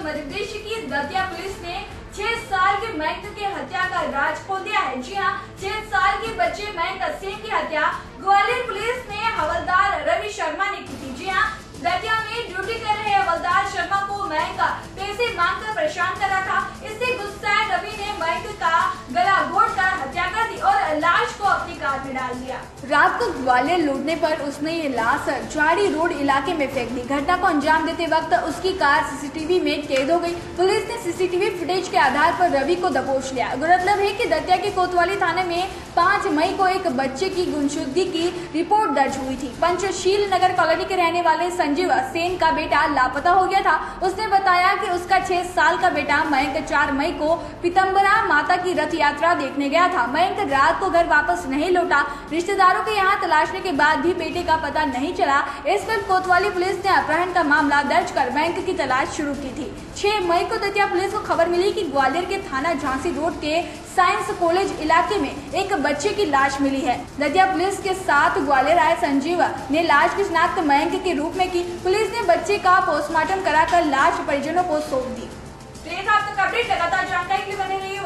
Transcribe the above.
मध्य प्रदेश की दतिया पुलिस ने छह साल के मयंक के हत्या का राज खोल दिया है। जी हाँ छह साल के बच्चे मयंक सिंह की हत्या। ग्वालियर पुलिस ने हवलदार रवि शर्मा ने की थी। जी हाँ दतिया में ड्यूटी कर रहे हवलदार शर्मा को मयंक पैसे मांग कर परेशान कर में रात को ग्वालियर लूटने पर उसने ये लाश चाड़ी रोड इलाके में फेंक दी। घटना को अंजाम देते वक्त उसकी कार सीसीटीवी में कैद हो गई। पुलिस ने सीसीटीवी फुटेज के आधार पर रवि को दबोच लिया। गौरतलब है कि दतिया के कोतवाली थाने में पाँच मई को एक बच्चे की गुमशुदगी की रिपोर्ट दर्ज हुई थी। पंचशील नगर कॉलोनी के रहने वाले संजीव सेन का बेटा लापता हो गया था। उसने बताया कि उसका छह साल का बेटा मयंक चार मई को पितम्बरा माता की रथ यात्रा देखने गया था। मयंक रात को घर वापस नहीं लौटा रिश्तेदारों के यहाँ तलाशने के बाद भी बेटे का पता नहीं चला। इस वक्त कोतवाली पुलिस ने अपहरण का मामला दर्ज कर बैंक की तलाश शुरू की थी। छह मई को दतिया पुलिस को खबर मिली की ग्वालियर के थाना झांसी रोड के साइंस कॉलेज इलाके में एक बच्चे की लाश मिली है। दतिया पुलिस के साथ ग्वालियर आए संजीव ने लाश की शिनाख्त मयंक के रूप में की। पुलिस ने बच्चे का पोस्टमार्टम कराकर लाश परिजनों को सौंप दी। तो लगातार जानकारी के लिए बने रही